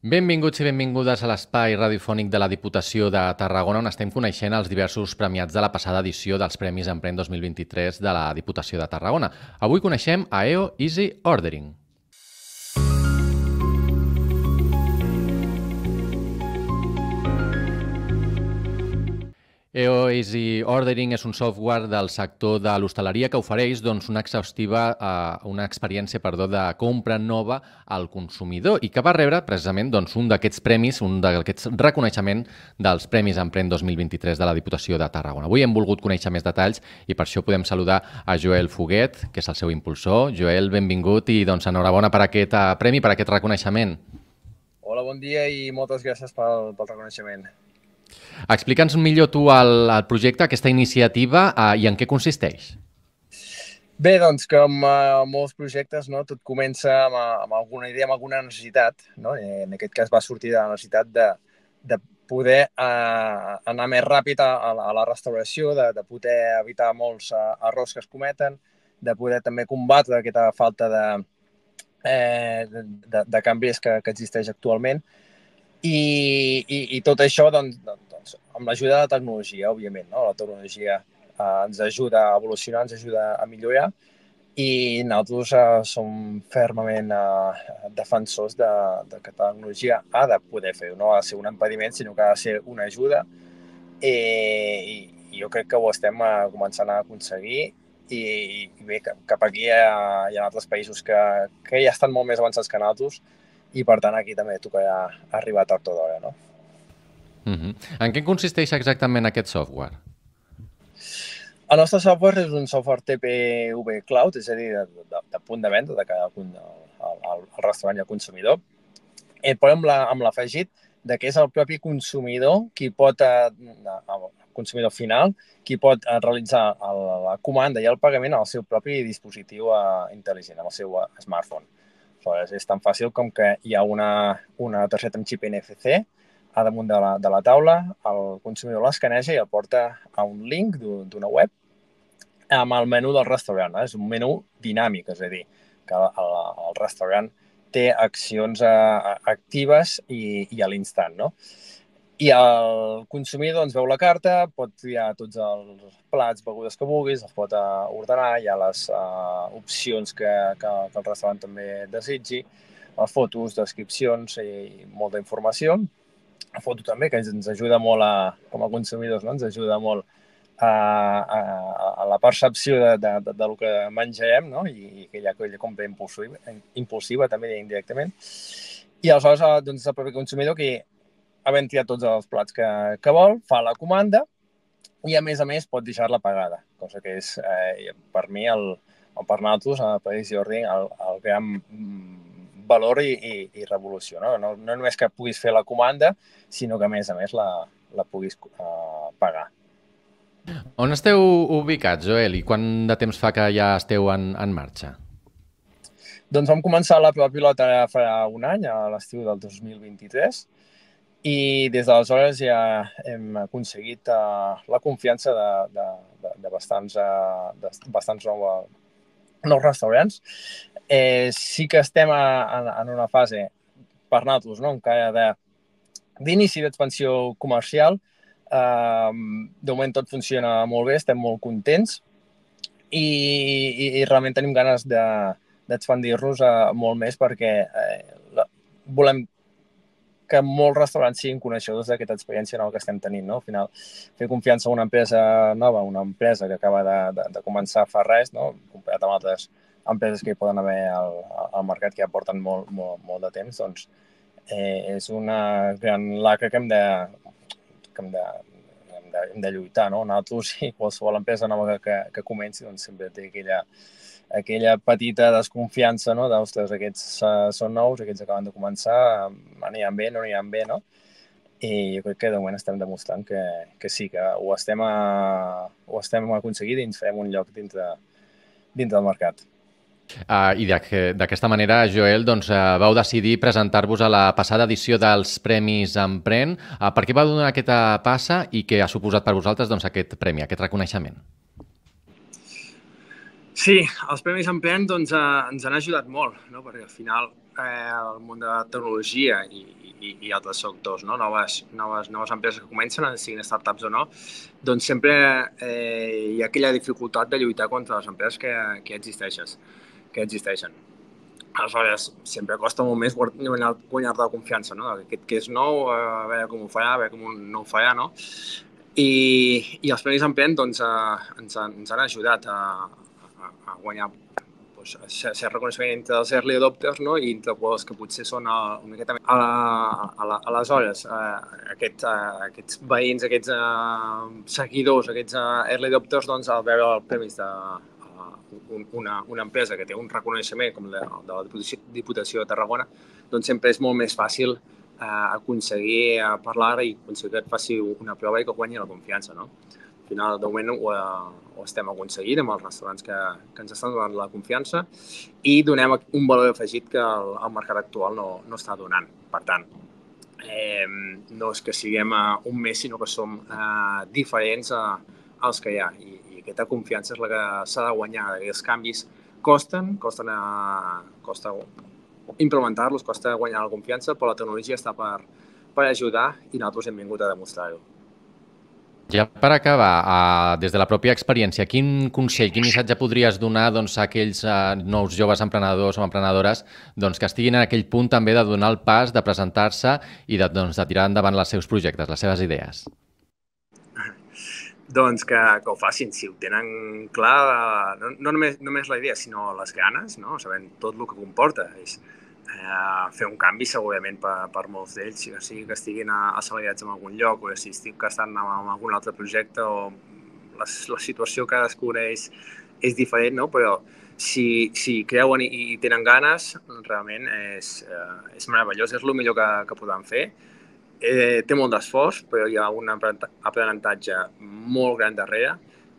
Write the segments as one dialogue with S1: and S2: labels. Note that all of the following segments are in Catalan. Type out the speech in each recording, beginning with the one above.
S1: Benvinguts i benvingudes a l'espai radiofònic de la Diputació de Tarragona, on estem coneixent els diversos premiats de la passada edició dels Premis Emprèn 2023 de la Diputació de Tarragona. Avui coneixem a EO Easy Ordering. EO Easy Ordering és un software del sector de l'hostaleria que ofereix doncs, una exhaustiva, eh, una experiència perdó, de compra nova al consumidor i que va rebre precisament doncs, un d'aquests premis, un d'aquests reconeixement dels Premis Emprèn 2023 de la Diputació de Tarragona. Avui hem volgut conèixer més detalls i per això podem saludar a Joel Foguet, que és el seu impulsor. Joel, benvingut i doncs, enhorabona per aquest eh, premi, per aquest reconeixement.
S2: Hola, bon dia i moltes gràcies pel, pel reconeixement.
S1: Explica'ns millor tu el, el projecte, aquesta iniciativa eh, i en què consisteix.
S2: Bé, doncs, com uh, molts projectes, no, tot comença amb, amb alguna idea, amb alguna necessitat. No? En aquest cas va sortir de la necessitat de, de poder uh, anar més ràpid a, a la restauració, de, de poder evitar molts uh, errors que es cometen, de poder també combatre aquesta falta de, eh, de, de, canvis que, que existeix actualment. I, i, i tot això doncs, amb l'ajuda de la tecnologia, òbviament. No? La tecnologia eh, ens ajuda a evolucionar, ens ajuda a millorar i nosaltres eh, som fermament eh, defensors de, de que la tecnologia ha de poder fer, no ha de ser un impediment, sinó que ha de ser una ajuda i, i jo crec que ho estem eh, començant a aconseguir i, i bé, cap aquí hi ha, hi ha altres països que, que ja estan molt més avançats que nosaltres i per tant aquí també toca arribar tard o d'hora, no?
S1: Uh -huh. En què consisteix exactament aquest software?
S2: El nostre software és un software TPV Cloud, és a dir, de, de, de punt de venda de cada punt al, al restaurant i al consumidor, eh, però amb l'afegit de que és el propi consumidor qui pot, eh, el consumidor final, qui pot eh, realitzar el, la comanda i el pagament al seu propi dispositiu eh, intel·ligent, al seu smartphone. Aleshores, és tan fàcil com que hi ha una, una targeta amb xip NFC a damunt de la, de la taula, el consumidor l'escaneja i el porta a un link d'una web amb el menú del restaurant. Eh? És un menú dinàmic, és a dir, que el, el restaurant té accions eh, actives i, i a l'instant. No? I el consumidor doncs, veu la carta, pot triar tots els plats, begudes que vulguis, els pot uh, ordenar, hi ha les uh, opcions que, que, que el restaurant també desitgi, les fotos, descripcions i molta informació. Foto també, que ens ajuda molt a, com a consumidors, no? ens ajuda molt a, a, a la percepció de, de, de, de, que mengem no? I, ha aquella compra impulsiva, impulsiva també indirectament. I aleshores doncs, el propi consumidor que havent triat tots els plats que, que vol, fa la comanda i, a més a més, pot deixar-la pagada, cosa que és, eh, per mi, el, o per nosaltres, a País Jordi, el, el gran mm, valor i, i, i revolució. No? No, no només que puguis fer la comanda, sinó que, a més a més, la, la puguis uh, pagar.
S1: On esteu ubicats, Joel, i quant de temps fa que ja esteu en, en marxa?
S2: Doncs vam començar la prova pilota fa un any, a l'estiu del 2023, i des d'aleshores ja hem aconseguit uh, la confiança de, de, de, de bastants, uh, de bastants nou, nous restaurants. Eh, sí que estem a, a, en una fase, per nosaltres, no? encara de d'inici d'expansió comercial. Uh, de moment tot funciona molt bé, estem molt contents i, i, i realment tenim ganes d'expandir-nos de, uh, molt més perquè eh, la, volem que molts restaurants siguin coneixedors d'aquesta experiència nova que estem tenint. No? Al final, fer confiança a una empresa nova, una empresa que acaba de, de, de començar fa res, no? comparat amb altres empreses que hi poden haver al, al mercat que ja porten molt, molt, molt de temps, doncs eh, és una gran lacra que hem de, que hem de, hem de, hem de lluitar. No? Nosaltres i qualsevol empresa nova que, que, que comenci doncs, sempre té aquella, aquella petita desconfiança, no? d'ostres, aquests uh, són nous, aquests acaben de començar, aniran bé, no aniran bé, no? I jo crec que de moment estem demostrant que, que sí, que ho estem, a, ho estem aconseguint i ens farem un lloc dintre, dintre del mercat.
S1: Uh, I d'aquesta manera, Joel, doncs, uh, vau decidir presentar-vos a la passada edició dels Premis Empren. Uh, per què va donar aquesta passa i què ha suposat per vosaltres doncs, aquest premi, aquest reconeixement?
S2: Sí, els Premis Empren doncs, eh, ens han ajudat molt, no? perquè al final eh, el món de la tecnologia i, i altres sectors, no? noves, noves, noves empreses que comencen, siguin startups o no, doncs sempre eh, hi ha aquella dificultat de lluitar contra les empreses que, que existeixen. Que existeixen. Aleshores, sempre costa molt més guanyar, guanyar la confiança, no? Aquest que és nou, a veure com ho farà, a veure com no ho farà, no? I, i els Premis Emprèn doncs, eh, ens, han, ens han ajudat a, a, a guanyar pues, ser, reconeixement entre els early adopters no? i entre els que potser són a, una miqueta. A, a, a, aleshores, eh, aquest, eh, aquests veïns, aquests eh, seguidors, aquests eh, early adopters, doncs, al veure els premis de, un, una, una empresa que té un reconeixement com la de la Diputació de Tarragona, doncs sempre és molt més fàcil eh, aconseguir eh, parlar i aconseguir que et faci una prova i que guanyi la confiança. No? Al final, de moment, ho, eh, ho estem aconseguint amb els restaurants que, que ens estan donant la confiança i donem un valor afegit que el, el mercat actual no, no està donant. Per tant, eh, no és que siguem uh, un mes, sinó que som eh, diferents uh, als que hi ha. I, aquesta confiança és la que s'ha de guanyar. Els canvis costen, costen a, costa implementar-los, costa guanyar la confiança, però la tecnologia està per, per ajudar i nosaltres hem vingut a demostrar-ho.
S1: Ja per acabar, uh, des de la pròpia experiència, quin consell, quin missatge podries donar doncs, a aquells uh, nous joves emprenedors o emprenedores doncs, que estiguin en aquell punt també de donar el pas, de presentar-se i de, doncs, de tirar endavant els seus projectes, les seves idees?
S2: doncs que, que ho facin, si ho tenen clar, no, no només, només la idea, sinó les ganes, no? sabent tot el que comporta. És, eh, fer un canvi segurament per, per molts d'ells, o sigui que estiguin assalariats en algun lloc o si estic que estan en, en algun altre projecte o la, la situació cadascú és, és diferent, no? però si, si creuen i, i tenen ganes, realment és, eh, és meravellós, és el millor que, que podem fer eh, té molt d'esforç, però hi ha un aprenentatge molt gran darrere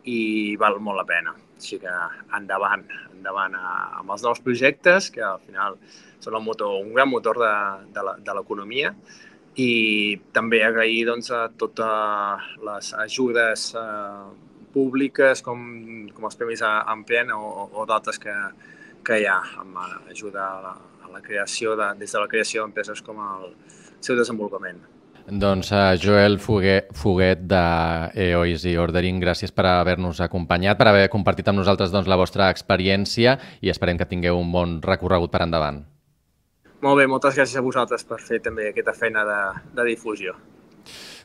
S2: i val molt la pena. Així que endavant, endavant a, amb els nous projectes, que al final són el motor, un gran motor de l'economia, i també agrair doncs, a totes les ajudes eh, públiques com, com els Premis Empren o, o, o d'altres que, que hi ha amb ajuda a la, a la creació de, des de la creació d'empreses com el seu desenvolupament.
S1: Doncs uh, Joel Foguet, Foguet de EOIS i Ordering, gràcies per haver-nos acompanyat, per haver compartit amb nosaltres doncs, la vostra experiència i esperem que tingueu un bon recorregut per endavant.
S2: Molt bé, moltes gràcies a vosaltres per fer també aquesta feina de, de difusió.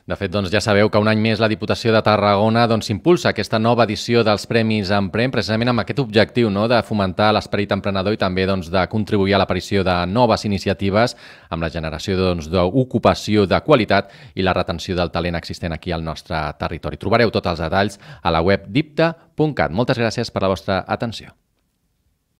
S1: De fet, doncs, ja sabeu que un any més la Diputació de Tarragona doncs, impulsa aquesta nova edició dels Premis Emprem, precisament amb aquest objectiu no? de fomentar l'esperit emprenedor i també doncs, de contribuir a l'aparició de noves iniciatives amb la generació doncs, d'ocupació doncs, de qualitat i la retenció del talent existent aquí al nostre territori. Trobareu tots els detalls a la web dipta.cat. Moltes gràcies per la vostra atenció.